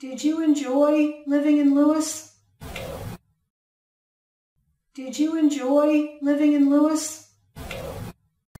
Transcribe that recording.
Did you enjoy living in Lewis? Did you enjoy living in Lewis?